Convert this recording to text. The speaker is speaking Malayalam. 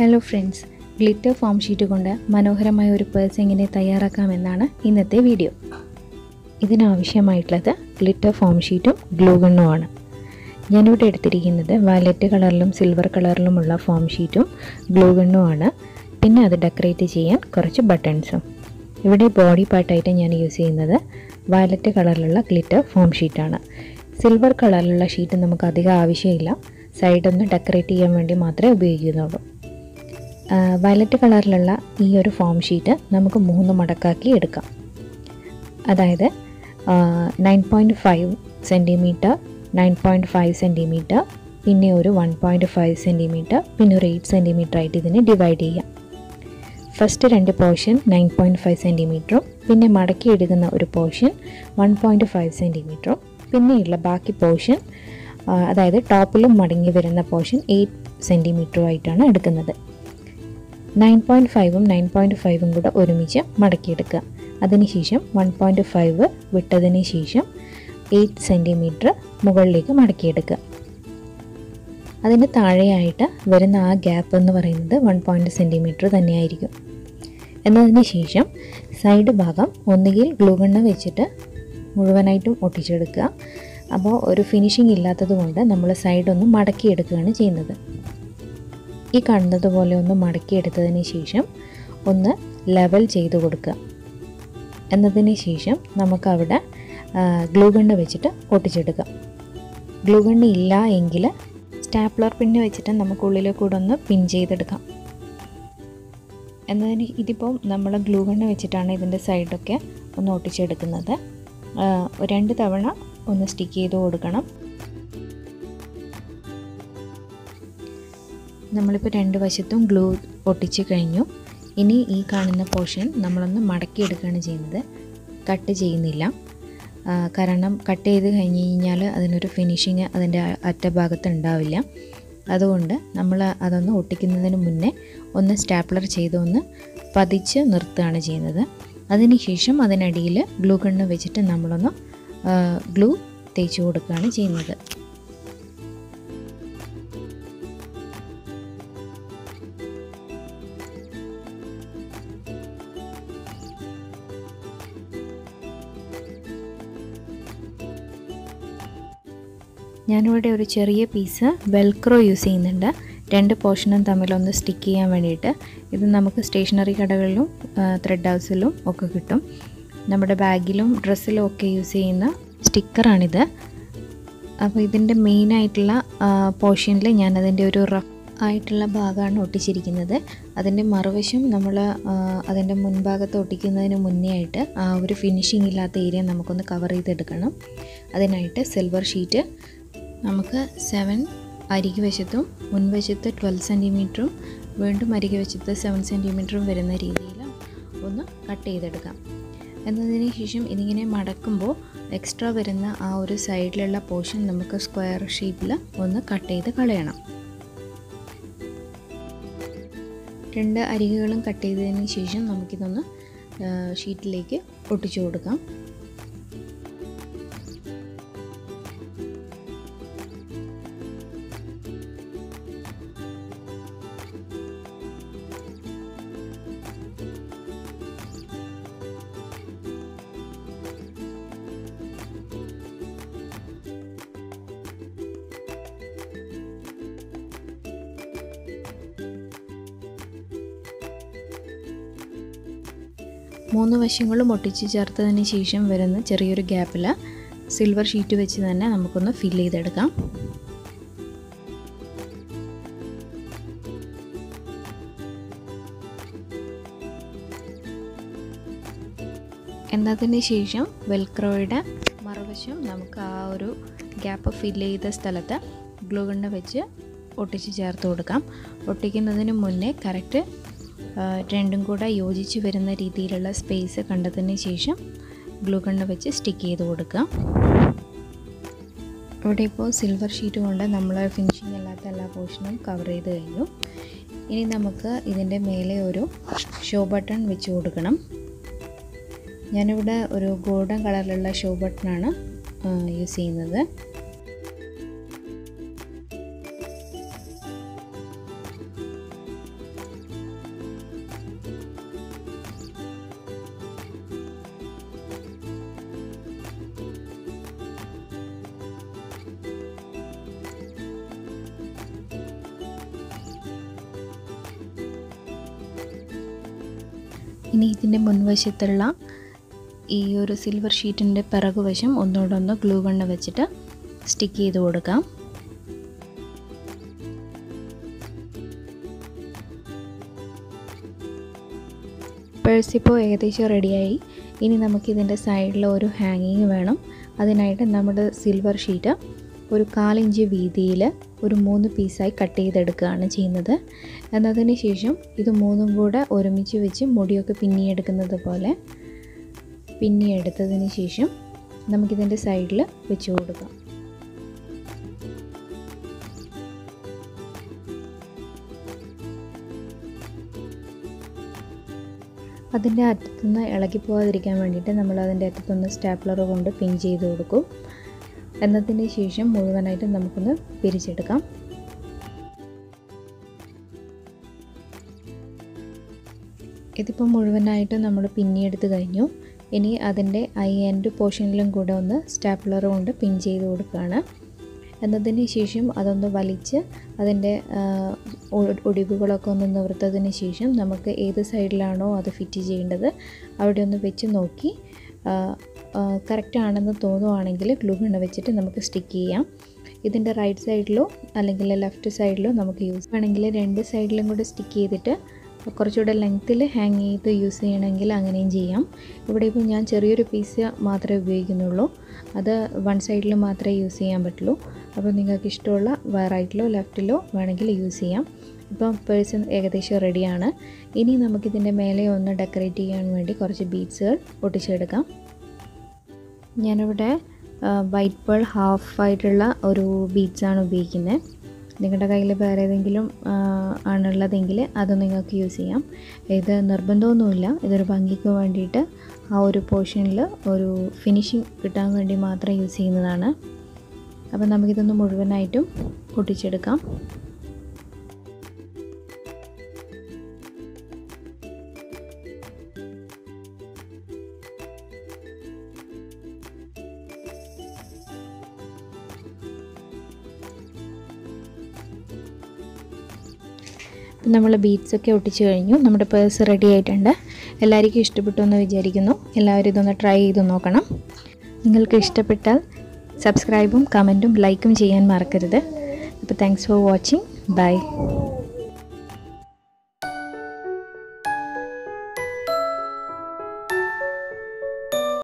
Hello friends glitter foam sheet കൊണ്ട് മനോഹരമായ ഒരു പേഴ്സ് എങ്ങനെ തയ്യാറാക്കാമെന്നാണ് ഇന്നത്തെ വീഡിയോ ഇതിനാവശ്യമായിട്ടുള്ളത് ഗ്ലിറ്റർ ഫോം ഷീറ്റും ഗ്ലൂഗണ്ണുമാണ്. ഞാനിവിടെ എടുത്തിരിക്കുന്നത് വയലറ്റ് കളറിലും സിൽവർ കളറിലുമുള്ള ഫോം ഷീറ്റും ഗ്ലൂഗണ്ണുമാണ്. പിന്നെ അത് ഡെക്കറേറ്റ് ചെയ്യാൻ കുറച്ച് ബട്ടൺസും ഇവിടെ ബോഡി പാർട്ടായിട്ട് ഞാൻ യൂസ് ചെയ്യുന്നത് വയലറ്റ് കളറിലുള്ള ഗ്ലിറ്റർ ഫോം ഷീറ്റാണ് സിൽവർ കളറിലുള്ള ഷീറ്റ് നമുക്ക് അധികം ആവശ്യമില്ല. സൈഡൊന്ന് ഡെക്കറേറ്റ് ചെയ്യാൻ വേണ്ടി മാത്രമേ ഉപയോഗിക്കുന്നുള്ളൂ. വയലറ്റ് കളറിലുള്ള ഈ ഒരു ഫോം ഷീറ്റ് നമുക്ക് മൂന്ന് മടക്കാക്കി എടുക്കാം. അതായത് nine point five centimetre nine point five centimetre പിന്നെ ഒരു വൺ പോയിന്റ് ഫൈവ് സെന്റിമീറ്റർ പിന്നെ ഒരു എയ്റ്റ് സെന്റിമീറ്റർ ആയിട്ട് ഇതിനെ ഡിവൈഡ് ചെയ്യാം. ഫസ്റ്റ് രണ്ട് പോർഷൻ നയൻ പോയിന്റ് ഫൈവ് സെന്റിമീറ്ററും പിന്നെ മടക്കി എടുക്കുന്ന ഒരു പോർഷൻ വൺ പോയിന്റ് ഫൈവ് സെന്റിമീറ്ററും പിന്നെയുള്ള ബാക്കി പോർഷൻ അതായത് ടോപ്പിലും മടങ്ങി വരുന്ന പോർഷൻ എയ്റ്റ് സെന്റിമീറ്ററും ആയിട്ടാണ് എടുക്കുന്നത്. നയൻ പോയിന്റ് ഫൈവും നയൻ പോയിന്റ് ഫൈവും കൂടെ ഒരുമിച്ച് മടക്കിയെടുക്കുക. അതിനുശേഷം വൺ പോയിന്റ് ഫൈവ് വിട്ടതിന് ശേഷം എയ്റ്റ് സെന്റിമീറ്റർ മുകളിലേക്ക് മടക്കിയെടുക്കുക. അതിന് താഴെയായിട്ട് വരുന്ന ആ ഗ്യാപ്പ് എന്ന് പറയുന്നത് വൺ പോയിന്റ് സെന്റിമീറ്റർ തന്നെയായിരിക്കും. എന്നതിന് ശേഷം സൈഡ് ഭാഗം ഒന്നുകിൽ ഗ്ലൂഗണ്ണ വെച്ചിട്ട് മുഴുവനായിട്ടും ഒട്ടിച്ചെടുക്കുക. അപ്പോൾ ഒരു ഫിനിഷിംഗ് ഇല്ലാത്തത് കൊണ്ട് നമ്മൾ സൈഡ് ഒന്ന് മടക്കിയെടുക്കുകയാണ് ചെയ്യുന്നത്. ഈ കാണുന്നത് പോലെ ഒന്ന് മടക്കിയെടുത്തതിന് ശേഷം ഒന്ന് ലെവൽ ചെയ്ത് കൊടുക്കുക. എന്നതിന് ശേഷം നമുക്കവിടെ ഗ്ലൂഗണ്ണ് വെച്ചിട്ട് ഒട്ടിച്ചെടുക്കാം. ഗ്ലൂഗണ്ണ് ഇല്ല എങ്കിൽ സ്റ്റാപ്ലർ പിന്ന് വെച്ചിട്ട് നമുക്ക് ഉള്ളിൽ കൂടെ ഒന്ന് പിൻ ചെയ്തെടുക്കാം. എന്നതിന് ഇതിപ്പം നമ്മൾ ഗ്ലൂഗണ്ണ് വെച്ചിട്ടാണ് ഇതിന്റെ സൈഡൊക്കെ ഒന്ന് ഒട്ടിച്ചെടുക്കുന്നത്. രണ്ട് തവണ ഒന്ന് സ്റ്റിക്ക് ചെയ്ത് കൊടുക്കണം. നമ്മളിപ്പോൾ രണ്ട് വശത്തും ഗ്ലൂ ഒട്ടിച്ച് കഴിഞ്ഞു. ഇനി ഈ കാണുന്ന പോർഷൻ നമ്മളൊന്ന് മടക്കിയെടുക്കുകയാണ് ചെയ്യുന്നത്. കട്ട് ചെയ്യുന്നില്ല. കാരണം കട്ട് ചെയ്ത് കഴിഞ്ഞ് കഴിഞ്ഞാൽ അതിനൊരു ഫിനിഷിങ് അതിന്റെ അറ്റഭാഗത്ത് ഉണ്ടാവില്ല. അതുകൊണ്ട് നമ്മൾ അതൊന്ന് ഒട്ടിക്കുന്നതിന് മുന്നേ ഒന്ന് സ്റ്റാപ്ലർ ചെയ്ത് ഒന്ന് പതിച്ച് നിർത്തുകയാണ് ചെയ്യുന്നത്. അതിനുശേഷം അതിനടിയിൽ ഗ്ലൂ ഗണ്ണ് വെച്ചിട്ട് നമ്മളൊന്ന് ഗ്ലൂ തേച്ച് കൊടുക്കുകയാണ് ചെയ്യുന്നത്. ഞാനിവിടെ ഒരു ചെറിയ പീസ് വെൽക്രോ യൂസ് ചെയ്യുന്നുണ്ട്. രണ്ട് പോർഷനും തമ്മിലൊന്ന് സ്റ്റിക്ക് ചെയ്യാൻ വേണ്ടിയിട്ട്. ഇത് നമുക്ക് സ്റ്റേഷനറി കടകളിലും ത്രെഡ് ഹൗസിലും ഒക്കെ കിട്ടും. നമ്മുടെ ബാഗിലും ഡ്രസ്സിലും ഒക്കെ യൂസ് ചെയ്യുന്ന സ്റ്റിക്കറാണിത് അപ്പോൾ ഇതിന്റെ മെയിനായിട്ടുള്ള പോർഷനിൽ ഞാനതിന്റെ ഒരു റഫ് ആയിട്ടുള്ള ഭാഗമാണ് ഒട്ടിച്ചിരിക്കുന്നത്. അതിന്റെ മറുവശം നമ്മൾ അതിന്റെ മുൻഭാഗത്ത് ഒട്ടിക്കുന്നതിന് മുന്നേ ആയിട്ട് ആ ഒരു ഫിനിഷിംഗ് ഇല്ലാത്ത ഏരിയ നമുക്കൊന്ന് കവർ ചെയ്തെടുക്കണം. അതിനായിട്ട് സിൽവർ ഷീറ്റ് നമുക്ക് സെവൻ അരികു വശത്തും മുൻവശത്ത് ട്വൽവ് സെന്റിമീറ്ററും വീണ്ടും അരികു വശത്ത് സെവൻ സെന്റിമീറ്ററും വരുന്ന രീതിയിൽ ഒന്ന് കട്ട് ചെയ്തെടുക്കാം. എന്നതിന് ശേഷം ഇതിങ്ങനെ മടക്കുമ്പോൾ എക്സ്ട്രാ വരുന്ന ആ ഒരു സൈഡിലുള്ള പോർഷൻ നമുക്ക് സ്ക്വയർ ഷേപ്പിൽ ഒന്ന് കട്ട് ചെയ്ത് കളയണം. രണ്ട് അരികുകളും കട്ട് ചെയ്തതിന് ശേഷം നമുക്കിതൊന്ന് ഷീറ്റിലേക്ക് ഒട്ടിച്ചു കൊടുക്കാം. മൂന്ന് വശങ്ങളും ഒട്ടിച്ച് ചേർത്തതിന് ശേഷം വരുന്ന ചെറിയൊരു ഗ്യാപ്പിൽ സിൽവർ ഷീറ്റ് വെച്ച് തന്നെ നമുക്കൊന്ന് ഫിൽ ചെയ്തെടുക്കാം. എന്നതിന് ശേഷം വെൽക്രോയുടെ മറുവശം നമുക്ക് ആ ഒരു ഗ്യാപ്പ് ഫിൽ ചെയ്ത സ്ഥലത്ത് ഗ്ലൂ ഗണ്ണ് വെച്ച് ഒട്ടിച്ച് ചേർത്ത് കൊടുക്കാം. ഒട്ടിക്കുന്നതിന് മുന്നേ കറക്റ്റ് രണ്ടും കൂടെ യോജിച്ച് വരുന്ന രീതിയിലുള്ള സ്പേസ് കണ്ടതിന് ശേഷം ഗ്ലൂ ഗണ്ണ് വെച്ച് സ്റ്റിക്ക് ചെയ്ത് കൊടുക്കുക. ഇവിടെ ഇപ്പോൾ സിൽവർ ഷീറ്റ് കൊണ്ട് നമ്മൾ ഫിനിഷിംഗ് അല്ലാത്ത എല്ലാ പോർഷനും കവർ ചെയ്ത് കഴിഞ്ഞു. ഇനി നമുക്ക് ഇതിന്റെ മേലെ ഒരു ഷോ ബട്ടൺ വെച്ച് കൊടുക്കണം. ഞാനിവിടെ ഒരു ഗോൾഡൻ കളറിലുള്ള ഷോ ബട്ടണാണ് യൂസ് ചെയ്യുന്നത്. ഇനി ഇതിന്റെ മുൻവശത്തുള്ള ഈ ഒരു സിൽവർ ഷീറ്റിന്റെ പിറകുവശം വശം ഒന്ന് ഗ്ലൂ ഗണ്ണ് വെച്ചിട്ട് സ്റ്റിക്ക് ചെയ്ത് കൊടുക്കാം. പേഴ്സ് ഇപ്പോൾ ഏകദേശം റെഡിയായി ഇനി നമുക്കിതിന്റെ സൈഡിൽ ഒരു ഹാങ്ങിങ് വേണം. അതിനായിട്ട് നമ്മുടെ സിൽവർ ഷീറ്റ് ഒരു കാലിഞ്ച് വീതിയിൽ ഒരു മൂന്ന് പീസായി കട്ട് ചെയ്തെടുക്കുകയാണ് ചെയ്യുന്നത്. എന്നതിന് ശേഷം ഇത് മൂന്നും കൂടെ ഒരുമിച്ച് വെച്ച് മുടിയൊക്കെ പിന്നിയെടുക്കുന്നത് പോലെ പിന്നിയെടുത്തതിന് ശേഷം നമുക്കിതിന്റെ സൈഡിൽ വെച്ച് കൊടുക്കാം. അതിന്റെ അറ്റത്തുനിന്ന് ഇളകി പോകാതിരിക്കാൻ വേണ്ടിയിട്ട് നമ്മൾ അതിന്റെ അറ്റത്തുനിന്ന് സ്റ്റാപ്ലർ കൊണ്ട് പിൻ ചെയ്ത് കൊടുക്കും. എന്നതിന് ശേഷം മുഴുവനായിട്ട് നമുക്കൊന്ന് പിരിച്ചെടുക്കാം. ഇതിപ്പോൾ മുഴുവനായിട്ട് നമ്മൾ പിന്നിയെടുത്ത് കഴിഞ്ഞു. ഇനി അതിന്റെ ഐ എൻഡ് പോർഷനിലും കൂടെ ഒന്ന് സ്റ്റാപ്ലർ കൊണ്ട് പിൻ ചെയ്ത് കൊടുക്കുകയാണ്. എന്നതിന് ശേഷം അതൊന്ന് വലിച്ച് അതിന്റെ ഒടിവുകളൊക്കെ ഒന്ന് നിവർത്തതിന് ശേഷം നമുക്ക് ഏത് സൈഡിലാണോ അത് ഫിറ്റ് ചെയ്യേണ്ടത് അവിടെ ഒന്ന് വെച്ച് നോക്കി. കറക്റ്റ് ആണെന്ന് തോന്നുവാണെങ്കിൽ ഗ്ലൂ ഗണ്ണ് വെച്ചിട്ട് നമുക്ക് സ്റ്റിക്ക് ചെയ്യാം. ഇതിന്റെ റൈറ്റ് സൈഡിലോ അല്ലെങ്കിൽ ലെഫ്റ്റ് സൈഡിലോ നമുക്ക് യൂസ് വേണമെങ്കിൽ രണ്ട് സൈഡിലും കൂടെ സ്റ്റിക്ക് ചെയ്തിട്ട് കുറച്ചുകൂടെ ലെങ്ത്തിൽ ഹാങ് ചെയ്ത് യൂസ് ചെയ്യണമെങ്കിൽ അങ്ങനെയും ചെയ്യാം. ഇവിടെ ഇപ്പോൾ ഞാൻ ചെറിയൊരു പീസ് മാത്രമേ ഉപയോഗിക്കുന്നുള്ളൂ. അത് വൺ സൈഡിൽ മാത്രമേ യൂസ് ചെയ്യാൻ പറ്റുള്ളൂ. അപ്പോൾ നിങ്ങൾക്ക് ഇഷ്ടമുള്ള റൈറ്റിലോ ലെഫ്റ്റിലോ വേണമെങ്കിൽ യൂസ് ചെയ്യാം. ഇപ്പം പേഴ്സൺ ഏകദേശം റെഡിയാണ്. ഇനി നമുക്കിതിന്റെ മേലെ ഒന്ന് ഡെക്കറേറ്റ് ചെയ്യാൻ വേണ്ടി കുറച്ച് ബീഡ്സുകൾ ഒട്ടിച്ചെടുക്കാം. ഞാനിവിടെ വൈറ്റ് പേൾ ഹാഫ് ആയിട്ടുള്ള ഒരു ബീഡ്സാണ് ഉപയോഗിക്കുന്നത് നിങ്ങളുടെ കയ്യിൽ വേറെ ഏതെങ്കിലും ആണുള്ളതെങ്കിൽ അത് നിങ്ങൾക്ക് യൂസ് ചെയ്യാം. ഇത് നിർബന്ധമൊന്നുമില്ല. ഇതൊരു ഭംഗിക്ക് വേണ്ടിയിട്ട് ആ ഒരു പോർഷനിൽ ഒരു ഫിനിഷിങ് കിട്ടാൻ വേണ്ടി മാത്രം യൂസ് ചെയ്യുന്നതാണ്. അപ്പോൾ നമുക്കിതൊന്ന് മുഴുവനായിട്ടും ഒട്ടിച്ചെടുക്കാം നമ്മൾ ബീറ്റ്സൊക്കെ ഒട്ടിച്ച് കഴിഞ്ഞു. നമ്മുടെ പേഴ്സ് റെഡി ആയിട്ടുണ്ട്. എല്ലാവർക്കും ഇഷ്ടപ്പെട്ടു എന്ന് വിചാരിക്കുന്നു. എല്ലാവരും ഇതൊന്ന് ട്രൈ ചെയ്ത് നോക്കണം. നിങ്ങൾക്ക് ഇഷ്ടപ്പെട്ടാൽ സബ്സ്ക്രൈബും കമന്റും ലൈക്കും ചെയ്യാൻ മറക്കരുത്. അപ്പോൾ താങ്ക്സ് ഫോർ വാച്ചിങ് ബൈ